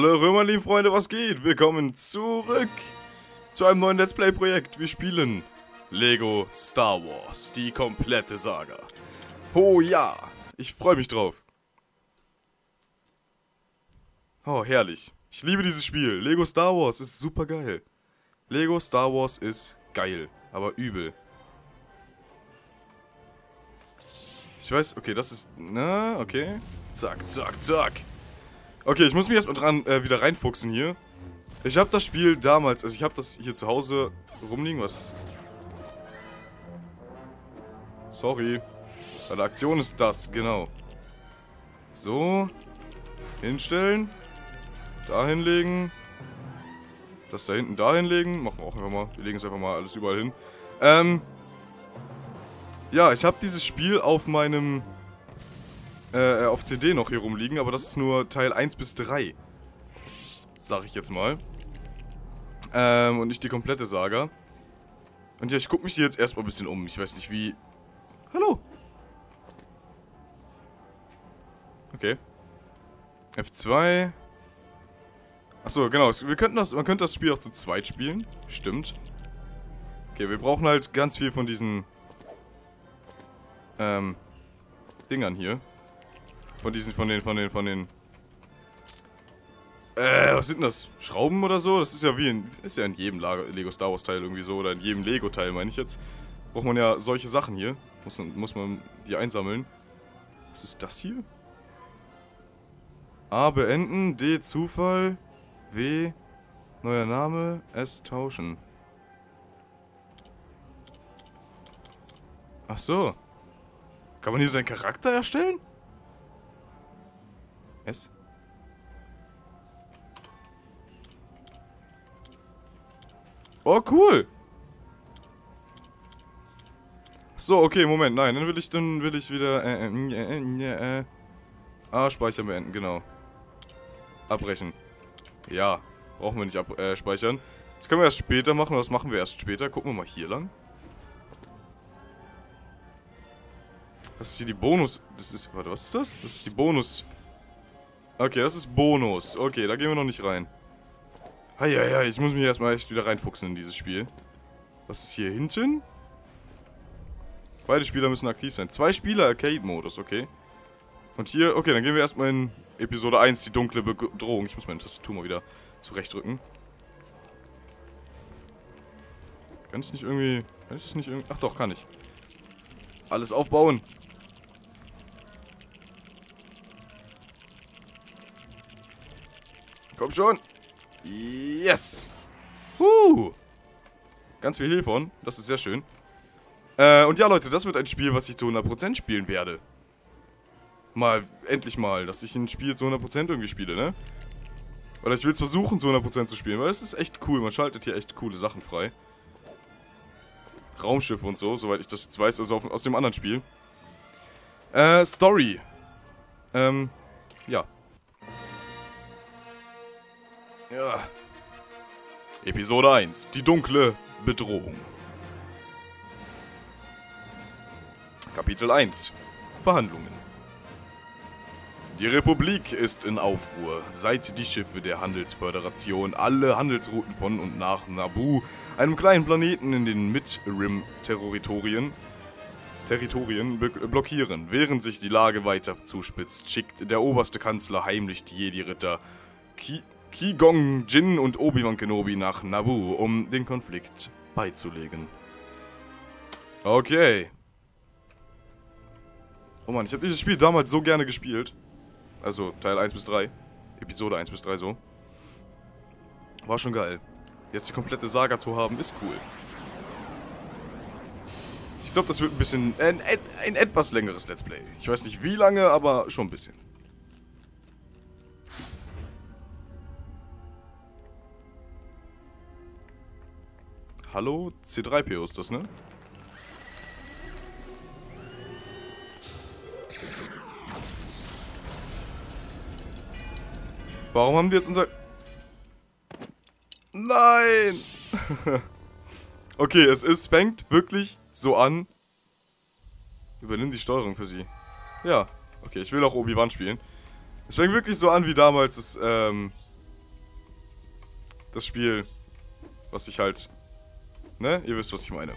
Hallo Römerlieb Freunde, was geht? Willkommen zurück zu einem neuen Let's Play Projekt. Wir spielen Lego Star Wars, die komplette Saga. Oh ja, ich freue mich drauf. Oh, herrlich. Ich liebe dieses Spiel. Lego Star Wars ist super geil. Lego Star Wars ist geil, aber übel. Ich weiß, okay, das ist, na, okay. Zack, zack, zack. Okay, ich muss mich erstmal dran äh, wieder reinfuchsen hier. Ich habe das Spiel damals, also ich habe das hier zu Hause rumliegen, was? Sorry. Bei der Aktion ist das, genau. So. Hinstellen. Da hinlegen. Das da hinten da hinlegen. Machen wir auch einfach mal. Wir legen es einfach mal alles überall hin. Ähm. Ja, ich habe dieses Spiel auf meinem äh, auf CD noch hier rumliegen, aber das ist nur Teil 1 bis 3. Sag ich jetzt mal. Ähm, und nicht die komplette Saga. Und ja, ich gucke mich hier jetzt erstmal ein bisschen um. Ich weiß nicht wie... Hallo! Okay. F2. Achso, genau. Wir könnten das, man könnte das Spiel auch zu zweit spielen. Stimmt. Okay, wir brauchen halt ganz viel von diesen... Ähm... Dingern hier. Von diesen, von den, von den, von den... Äh, was sind denn das? Schrauben oder so? Das ist ja wie in, ist ja in jedem Lego Star Wars Teil irgendwie so, oder in jedem Lego Teil, meine ich jetzt. Braucht man ja solche Sachen hier. Muss, muss man die einsammeln. Was ist das hier? A beenden, D Zufall, W neuer Name, S tauschen. Ach so. Kann man hier seinen Charakter erstellen? S. Oh, cool. So, okay, Moment, nein, dann will ich, dann will ich wieder, äh, äh, äh, äh, Ah, speichern beenden, genau. Abbrechen. Ja, brauchen wir nicht ab, äh, speichern. Das können wir erst später machen, das machen wir erst später. Gucken wir mal hier lang. Das ist hier die Bonus, das ist, warte, was ist das? Das ist die Bonus, Okay, das ist Bonus. Okay, da gehen wir noch nicht rein. Heieiei, ich muss mich erstmal echt wieder reinfuchsen in dieses Spiel. Was ist hier hinten? Beide Spieler müssen aktiv sein. Zwei Spieler Arcade-Modus, okay. Und hier, okay, dann gehen wir erstmal in Episode 1, die dunkle Bedrohung. Ich muss meine Tastatur mal wieder zurechtdrücken. Kann ich nicht irgendwie... Kann ich das nicht irgendwie... Ach doch, kann ich. Alles aufbauen. Komm schon. Yes. Huh. Ganz viel hiervon. Das ist sehr schön. Äh, und ja, Leute, das wird ein Spiel, was ich zu 100% spielen werde. Mal, endlich mal, dass ich ein Spiel zu 100% irgendwie spiele, ne? Oder ich will es versuchen, zu 100% zu spielen, weil es ist echt cool. Man schaltet hier echt coole Sachen frei. Raumschiffe und so, soweit ich das jetzt weiß, also aus dem anderen Spiel. Äh, Story. Ähm, ja. Ja. Episode 1. Die dunkle Bedrohung. Kapitel 1. Verhandlungen. Die Republik ist in Aufruhr, seit die Schiffe der Handelsföderation alle Handelsrouten von und nach Naboo, einem kleinen Planeten in den Mid-Rim-Territorien, Territorien blockieren. Während sich die Lage weiter zuspitzt, schickt der oberste Kanzler heimlich die Jedi-Ritter Ki Ki-Gong Jin und Obi-Wan Kenobi nach Naboo, um den Konflikt beizulegen. Okay. Oh Mann, ich habe dieses Spiel damals so gerne gespielt. Also Teil 1 bis 3. Episode 1 bis 3 so. War schon geil. Jetzt die komplette Saga zu haben, ist cool. Ich glaube, das wird ein bisschen... Ein, ein, ein etwas längeres Let's Play. Ich weiß nicht wie lange, aber schon ein bisschen. Hallo? C3PO ist das, ne? Warum haben die jetzt unser... Nein! okay, es ist, fängt wirklich so an. Übernimm die Steuerung für sie. Ja, okay, ich will auch Obi-Wan spielen. Es fängt wirklich so an wie damals das, ähm, das Spiel, was ich halt... Ne? Ihr wisst, was ich meine.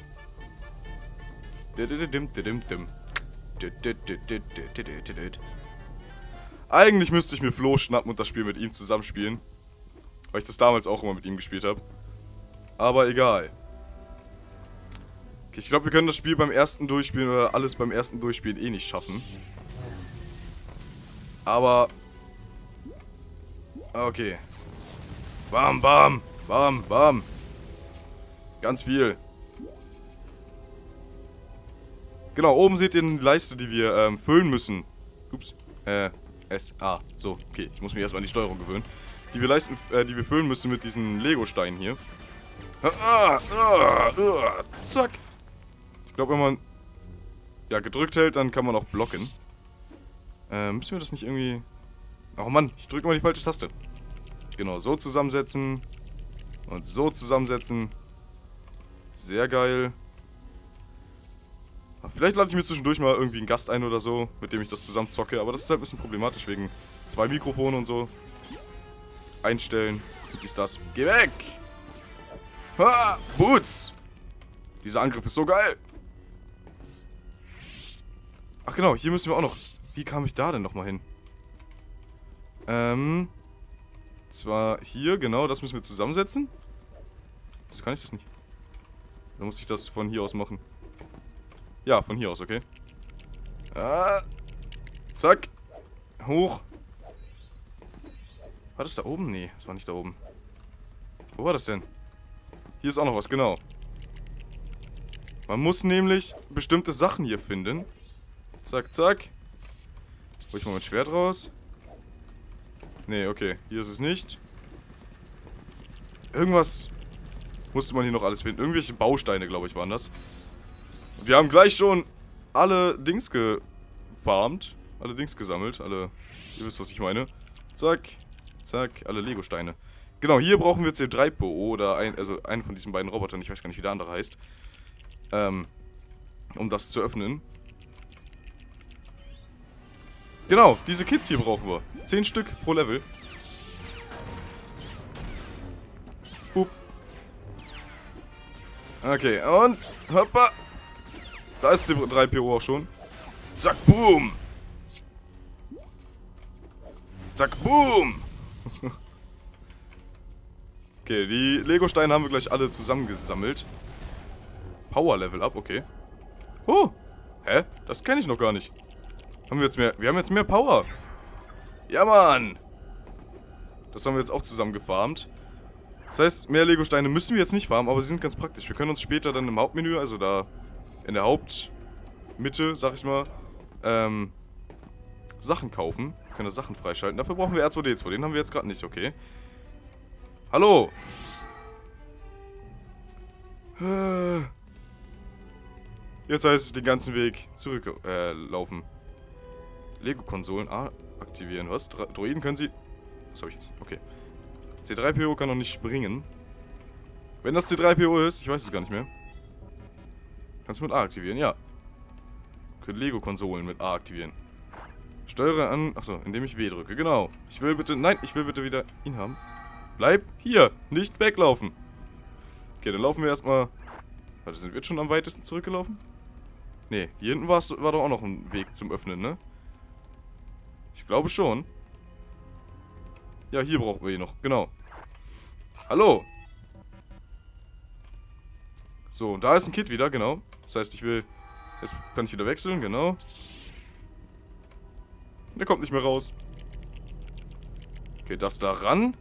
Eigentlich müsste ich mir Flo schnappen und das Spiel mit ihm zusammenspielen. Weil ich das damals auch immer mit ihm gespielt habe. Aber egal. Okay, ich glaube, wir können das Spiel beim ersten Durchspielen oder alles beim ersten Durchspielen eh nicht schaffen. Aber... Okay. Bam, bam, bam, bam. Ganz viel. Genau, oben seht ihr eine Leiste, die wir ähm, füllen müssen. Ups. Äh, S, A. So, okay. Ich muss mich erstmal an die Steuerung gewöhnen. Die wir, leisten, äh, die wir füllen müssen mit diesen Lego-Steinen hier. Ah, ah, ah, zack. Ich glaube, wenn man ja, gedrückt hält, dann kann man auch blocken. Äh, müssen wir das nicht irgendwie... Oh Mann, ich drücke immer die falsche Taste. Genau, so zusammensetzen. Und so zusammensetzen. Sehr geil. Vielleicht lade ich mir zwischendurch mal irgendwie einen Gast ein oder so, mit dem ich das zusammen zocke. Aber das ist halt ein bisschen problematisch wegen zwei Mikrofonen und so. Einstellen. Und dies, das. Geh weg! Ha! Boots! Dieser Angriff ist so geil! Ach genau, hier müssen wir auch noch... Wie kam ich da denn nochmal hin? Ähm... Zwar hier, genau, das müssen wir zusammensetzen. Wieso kann ich das nicht? Dann muss ich das von hier aus machen. Ja, von hier aus, okay. Ah, zack. Hoch. War das da oben? Nee, das war nicht da oben. Wo war das denn? Hier ist auch noch was, genau. Man muss nämlich bestimmte Sachen hier finden. Zack, zack. Hol ich mal mein Schwert raus. Nee, okay. Hier ist es nicht. Irgendwas musste man hier noch alles finden. Irgendwelche Bausteine, glaube ich, waren das. Wir haben gleich schon alle Dings gefarmt. Alle Dings gesammelt. Alle, ihr wisst, was ich meine. Zack, zack, alle Lego-Steine. Genau, hier brauchen wir C3PO oder ein, also einen von diesen beiden Robotern. Ich weiß gar nicht, wie der andere heißt. Ähm, um das zu öffnen. Genau, diese Kits hier brauchen wir. Zehn Stück pro Level. Okay, und hoppa. Da ist C3PO auch schon. Zack, boom. Zack, boom. okay, die Lego-Steine haben wir gleich alle zusammengesammelt. Power Level up, okay. Oh, hä? Das kenne ich noch gar nicht. Haben wir jetzt mehr, wir haben jetzt mehr Power. Ja, Mann. Das haben wir jetzt auch zusammen gefarmt. Das heißt, mehr Lego-Steine müssen wir jetzt nicht farmen, aber sie sind ganz praktisch. Wir können uns später dann im Hauptmenü, also da in der Hauptmitte, sag ich mal, ähm, Sachen kaufen. Wir können da Sachen freischalten. Dafür brauchen wir R2D2. Den haben wir jetzt gerade nicht, okay. Hallo! Jetzt heißt es den ganzen Weg zurücklaufen. Äh, Lego-Konsolen ah, aktivieren. Was? Dro Droiden können sie... Was habe ich jetzt? Okay. C3PO kann noch nicht springen. Wenn das C3PO ist, ich weiß es gar nicht mehr. Kannst du mit A aktivieren? Ja. Können Lego-Konsolen mit A aktivieren. Steuere an... Achso, indem ich W drücke. Genau. Ich will bitte... Nein, ich will bitte wieder ihn haben. Bleib hier. Nicht weglaufen. Okay, dann laufen wir erstmal... Warte, sind wir jetzt schon am weitesten zurückgelaufen? Nee, hier hinten war doch auch noch ein Weg zum Öffnen, ne? Ich glaube schon. Ja, hier brauchen wir ihn noch. Genau. Hallo. So, und da ist ein Kit wieder, genau. Das heißt, ich will... Jetzt kann ich wieder wechseln, genau. Der kommt nicht mehr raus. Okay, das da ran.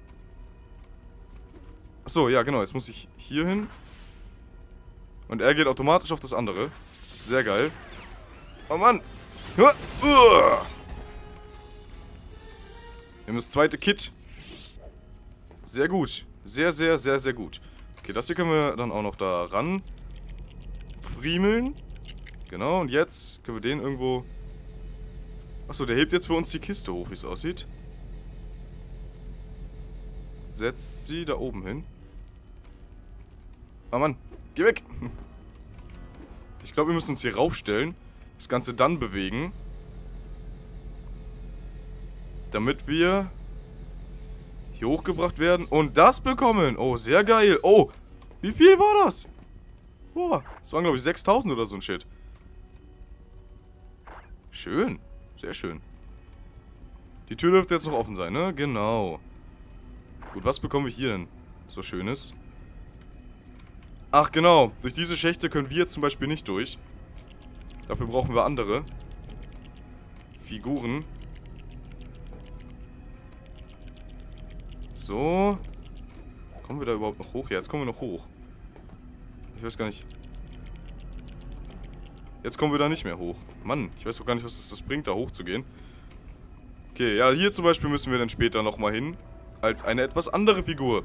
Achso, ja, genau. Jetzt muss ich hier hin. Und er geht automatisch auf das andere. Sehr geil. Oh Mann. Wir haben das zweite Kit. Sehr gut. Sehr, sehr, sehr, sehr gut. Okay, das hier können wir dann auch noch da ran friemeln. Genau, und jetzt können wir den irgendwo... Achso, der hebt jetzt für uns die Kiste hoch, wie es aussieht. Setzt sie da oben hin. Ah, Mann. Geh weg. Ich glaube, wir müssen uns hier raufstellen. Das Ganze dann bewegen. Damit wir hier hochgebracht werden und das bekommen. Oh, sehr geil. Oh, wie viel war das? Boah, das waren glaube ich 6000 oder so ein Shit. Schön, sehr schön. Die Tür dürfte jetzt noch offen sein, ne? Genau. Gut, was bekommen wir hier denn so Schönes? Ach genau, durch diese Schächte können wir jetzt zum Beispiel nicht durch. Dafür brauchen wir andere Figuren. So. Kommen wir da überhaupt noch hoch? Ja, jetzt kommen wir noch hoch. Ich weiß gar nicht. Jetzt kommen wir da nicht mehr hoch. Mann, ich weiß doch gar nicht, was das bringt, da hoch zu gehen. Okay, ja, hier zum Beispiel müssen wir dann später nochmal hin. Als eine etwas andere Figur.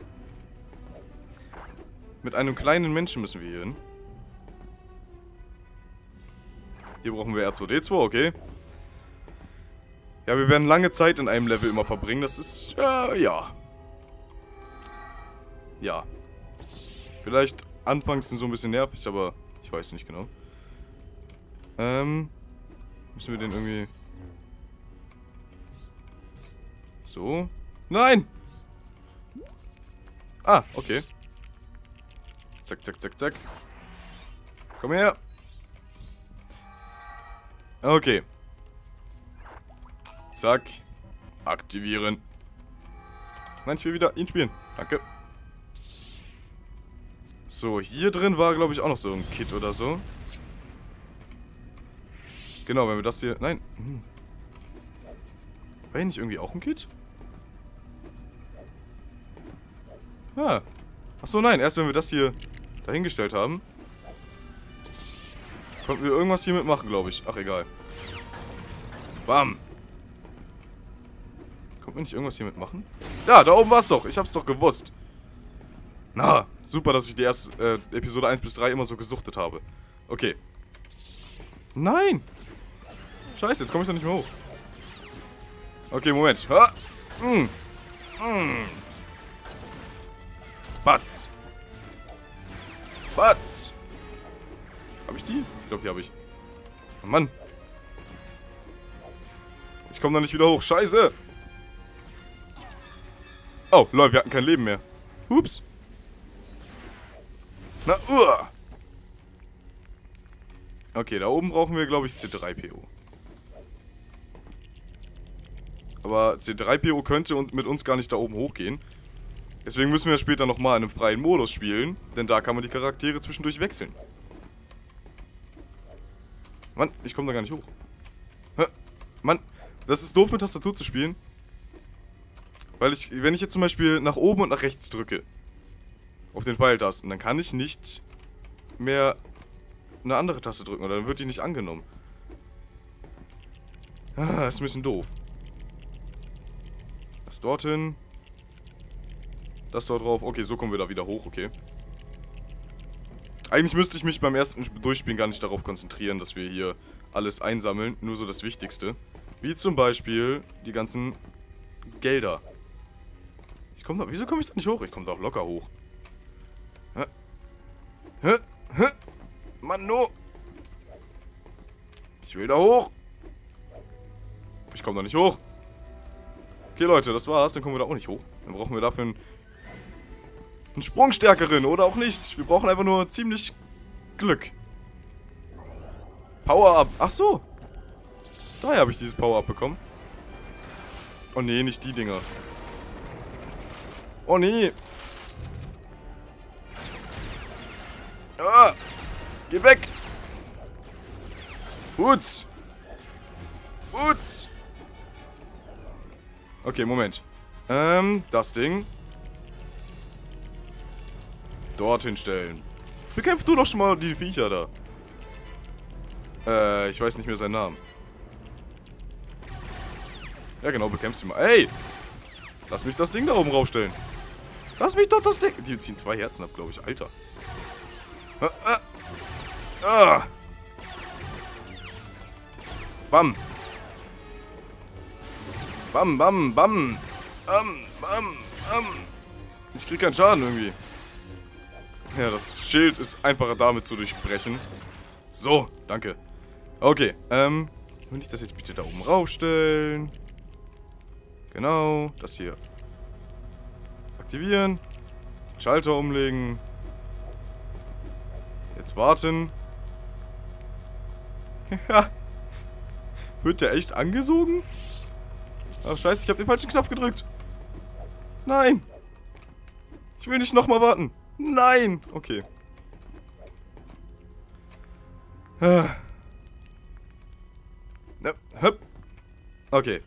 Mit einem kleinen Menschen müssen wir hier hin. Hier brauchen wir R2D2, okay. Ja, wir werden lange Zeit in einem Level immer verbringen. Das ist, äh, ja. Ja. Vielleicht anfangs sind so ein bisschen nervig, aber ich weiß nicht genau. Ähm, müssen wir den irgendwie... So. Nein! Ah, okay. Zack, zack, zack, zack. Komm her. Okay. Zack. Aktivieren. Nein, ich will wieder ihn spielen. Danke. So, hier drin war, glaube ich, auch noch so ein Kit oder so. Genau, wenn wir das hier... Nein. Hm. War hier nicht irgendwie auch ein Kit? Ah. Achso, nein. Erst wenn wir das hier dahingestellt haben. Konnten wir irgendwas hier mitmachen, glaube ich. Ach, egal. Bam. Konnten wir nicht irgendwas hier mitmachen? Ja, da oben war es doch. Ich hab's doch gewusst. Na, super, dass ich die erste äh, Episode 1 bis 3 immer so gesuchtet habe. Okay. Nein! Scheiße, jetzt komme ich doch nicht mehr hoch. Okay, Moment. Ha! Mm. Mm. Batz. Batz. Habe ich die? Ich glaube, die habe ich. Oh Mann. Ich komme da nicht wieder hoch. Scheiße. Oh, Leute, wir hatten kein Leben mehr. Ups. Na, uah. Okay, da oben brauchen wir, glaube ich, C3PO. Aber C3PO könnte mit uns gar nicht da oben hochgehen. Deswegen müssen wir später nochmal in einem freien Modus spielen, denn da kann man die Charaktere zwischendurch wechseln. Mann, ich komme da gar nicht hoch. Mann, das ist doof mit Tastatur zu spielen. Weil ich, wenn ich jetzt zum Beispiel nach oben und nach rechts drücke, auf den Pfeiltasten, dann kann ich nicht mehr eine andere Taste drücken oder dann wird die nicht angenommen. Ah, ist ein bisschen doof. Das dorthin. Das dort drauf. Okay, so kommen wir da wieder hoch, okay. Eigentlich müsste ich mich beim ersten Durchspielen gar nicht darauf konzentrieren, dass wir hier alles einsammeln. Nur so das Wichtigste. Wie zum Beispiel die ganzen Gelder. Ich komme da... Wieso komme ich da nicht hoch? Ich komme da auch locker hoch. Hä? Hä? Mann, no! Ich will da hoch! Ich komme da nicht hoch. Okay, Leute, das war's. Dann kommen wir da auch nicht hoch. Dann brauchen wir dafür einen, einen Sprungstärkeren oder auch nicht. Wir brauchen einfach nur ziemlich Glück. Power-Up. Ach so. Daher habe ich dieses Power-Up bekommen. Oh nee, nicht die Dinger. Oh nee. Geh weg. Hutz. Hutz. Okay, Moment. Ähm, das Ding. Dorthin stellen. Bekämpf du doch schon mal die Viecher da. Äh, ich weiß nicht mehr seinen Namen. Ja genau, bekämpf sie mal. Ey! Lass mich das Ding da oben raufstellen. Lass mich doch das Ding... Die ziehen zwei Herzen ab, glaube ich. Alter. Ah, ah. Ah. Bam. Bam, bam, bam. Bam, bam, bam. Ich krieg keinen Schaden irgendwie. Ja, das Schild ist einfacher damit zu durchbrechen. So, danke. Okay, ähm... Würde ich das jetzt bitte da oben raufstellen? Genau, das hier Aktivieren. Schalter umlegen. Jetzt warten. Wird der echt angesogen? Ach scheiße, ich habe den falschen Knopf gedrückt. Nein. Ich will nicht nochmal warten. Nein. Okay. Ah. Okay.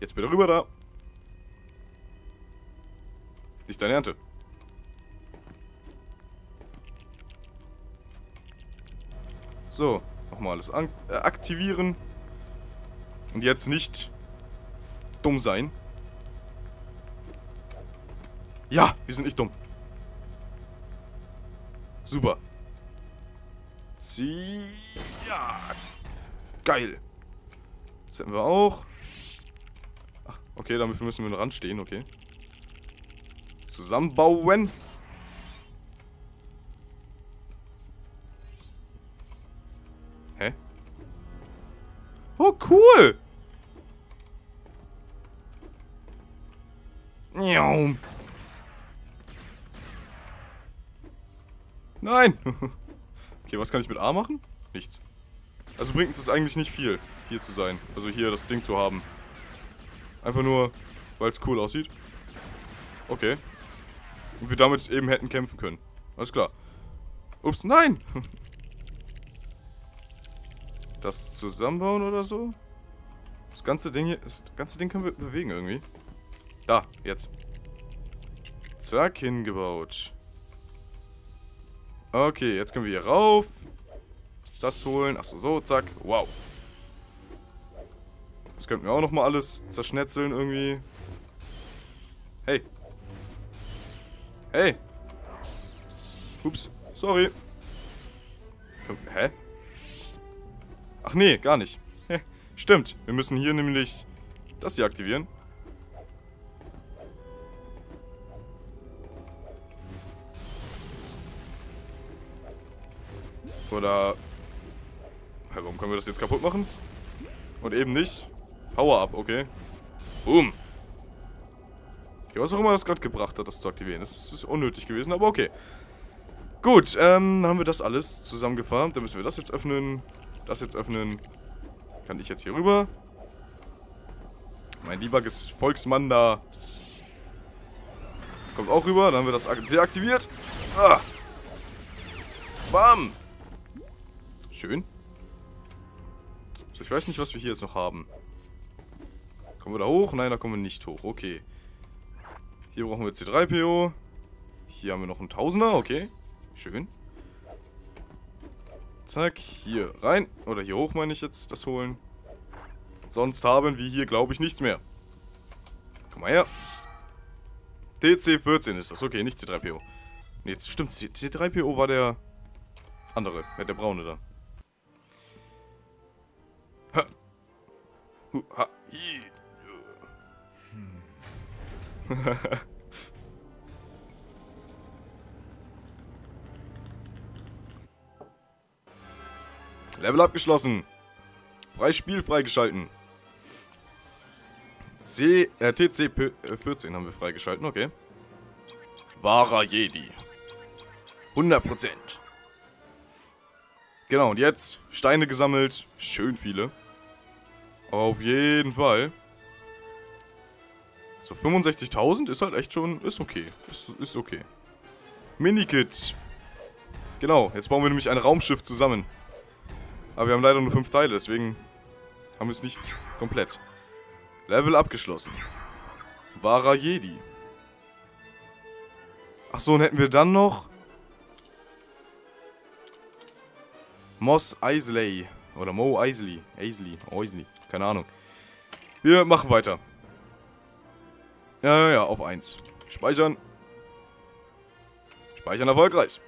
Jetzt bitte rüber da. Nicht deine Ernte. So, nochmal alles äh, aktivieren. Und jetzt nicht dumm sein. Ja, wir sind nicht dumm. Super. Zieh. Ja. Geil. Das hätten wir auch. Ach, okay, damit müssen wir nur ranstehen, okay. Zusammenbauen. Oh, cool! Nein! okay, was kann ich mit A machen? Nichts. Also bringt es eigentlich nicht viel, hier zu sein. Also hier das Ding zu haben. Einfach nur, weil es cool aussieht. Okay. Und wir damit eben hätten kämpfen können. Alles klar. Ups, nein! Das zusammenbauen oder so? Das ganze Ding hier, das ganze Ding können wir bewegen irgendwie. Da, jetzt. Zack, hingebaut. Okay, jetzt können wir hier rauf. Das holen. Achso, so, zack. Wow. Das könnten wir auch nochmal alles zerschnetzeln irgendwie. Hey. Hey. Ups, sorry. Hä? Ach nee, gar nicht. Stimmt, wir müssen hier nämlich das hier aktivieren. Oder... Warum können wir das jetzt kaputt machen? Und eben nicht. Power up, okay. Boom. Okay, was auch immer das gerade gebracht hat, das zu aktivieren. Das ist unnötig gewesen, aber okay. Gut, ähm, haben wir das alles zusammengefarmt. Dann müssen wir das jetzt öffnen. Das jetzt öffnen. Kann ich jetzt hier rüber? Mein lieber Volksmann da. Kommt auch rüber. Dann haben wir das deaktiviert. Ah. Bam. Schön. So, ich weiß nicht, was wir hier jetzt noch haben. Kommen wir da hoch? Nein, da kommen wir nicht hoch. Okay. Hier brauchen wir C3PO. Hier haben wir noch einen Tausender. Okay. Schön. Zack, hier rein. Oder hier hoch meine ich jetzt, das holen. Sonst haben wir hier, glaube ich, nichts mehr. Komm mal her. TC14 ist das. Okay, nicht C3PO. Ne, jetzt stimmt. C3PO war der andere. Der braune da. Ha, Level abgeschlossen. Freies Spiel freigeschalten. C, äh, TC 14 haben wir freigeschalten, okay. Wahrer Jedi. 100%. Genau, und jetzt Steine gesammelt. Schön viele. Auf jeden Fall. So, 65.000 ist halt echt schon, ist okay. Ist, ist okay. Minikit. Genau, jetzt bauen wir nämlich ein Raumschiff zusammen. Aber wir haben leider nur fünf Teile, deswegen haben wir es nicht komplett. Level abgeschlossen. Wahrer Jedi. Achso, und hätten wir dann noch... Moss Eisley. Oder Mo Eisley. Eisley. Eisley. Keine Ahnung. Wir machen weiter. Ja, ja, ja, auf 1. Speichern. Speichern erfolgreich.